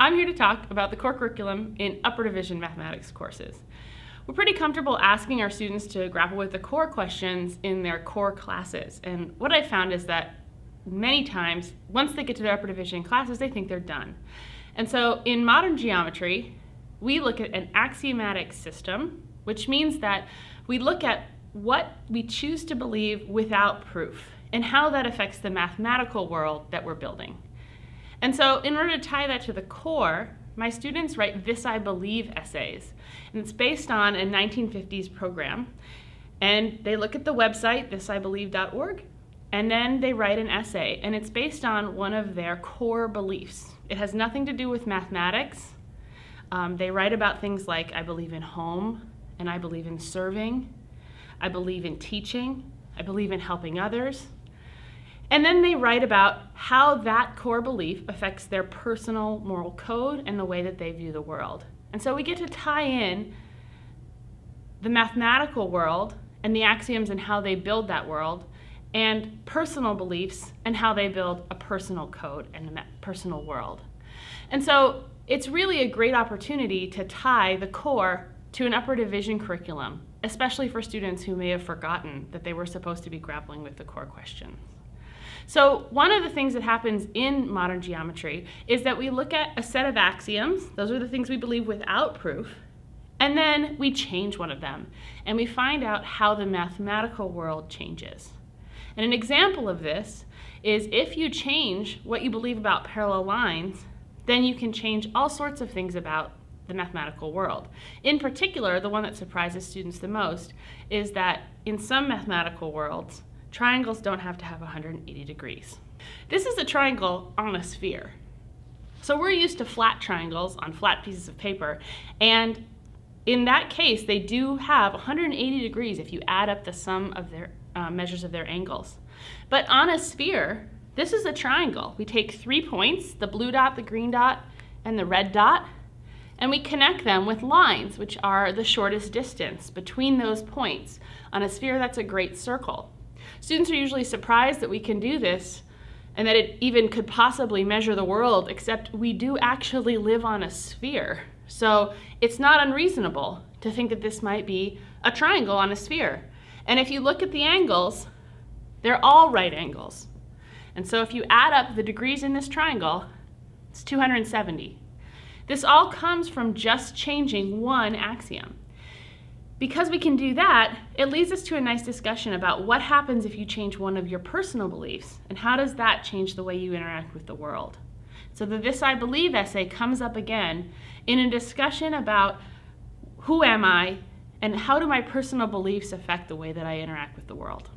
I'm here to talk about the core curriculum in upper division mathematics courses. We're pretty comfortable asking our students to grapple with the core questions in their core classes. And what I found is that many times, once they get to their upper division classes, they think they're done. And so in modern geometry, we look at an axiomatic system, which means that we look at what we choose to believe without proof and how that affects the mathematical world that we're building. And so in order to tie that to the core, my students write This I Believe essays. And it's based on a 1950s program. And they look at the website, thisibelieve.org, and then they write an essay. And it's based on one of their core beliefs. It has nothing to do with mathematics. Um, they write about things like I believe in home, and I believe in serving, I believe in teaching, I believe in helping others. And then they write about how that core belief affects their personal moral code and the way that they view the world. And so we get to tie in the mathematical world and the axioms and how they build that world and personal beliefs and how they build a personal code and a personal world. And so it's really a great opportunity to tie the core to an upper division curriculum, especially for students who may have forgotten that they were supposed to be grappling with the core questions. So one of the things that happens in modern geometry is that we look at a set of axioms, those are the things we believe without proof, and then we change one of them, and we find out how the mathematical world changes. And an example of this is if you change what you believe about parallel lines, then you can change all sorts of things about the mathematical world. In particular, the one that surprises students the most is that in some mathematical worlds, triangles don't have to have 180 degrees. This is a triangle on a sphere. So we're used to flat triangles on flat pieces of paper, and in that case, they do have 180 degrees if you add up the sum of their uh, measures of their angles. But on a sphere, this is a triangle. We take three points, the blue dot, the green dot, and the red dot, and we connect them with lines, which are the shortest distance between those points. On a sphere, that's a great circle. Students are usually surprised that we can do this and that it even could possibly measure the world, except we do actually live on a sphere. So it's not unreasonable to think that this might be a triangle on a sphere. And if you look at the angles, they're all right angles. And so if you add up the degrees in this triangle, it's 270. This all comes from just changing one axiom. Because we can do that, it leads us to a nice discussion about what happens if you change one of your personal beliefs and how does that change the way you interact with the world. So the This I Believe essay comes up again in a discussion about who am I and how do my personal beliefs affect the way that I interact with the world.